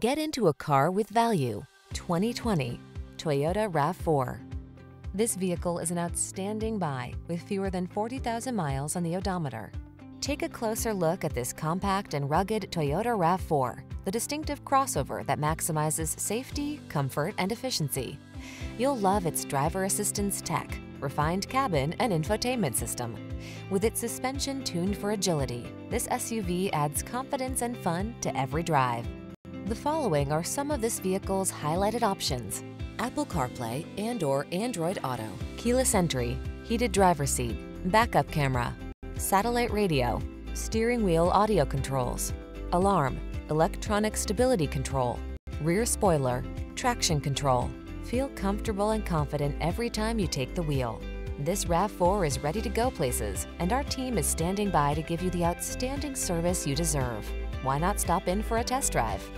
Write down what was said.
Get into a car with value. 2020 Toyota RAV4. This vehicle is an outstanding buy with fewer than 40,000 miles on the odometer. Take a closer look at this compact and rugged Toyota RAV4, the distinctive crossover that maximizes safety, comfort, and efficiency. You'll love its driver assistance tech, refined cabin, and infotainment system. With its suspension tuned for agility, this SUV adds confidence and fun to every drive. The following are some of this vehicle's highlighted options. Apple CarPlay and or Android Auto, keyless entry, heated driver seat, backup camera, satellite radio, steering wheel audio controls, alarm, electronic stability control, rear spoiler, traction control. Feel comfortable and confident every time you take the wheel. This RAV4 is ready to go places, and our team is standing by to give you the outstanding service you deserve. Why not stop in for a test drive?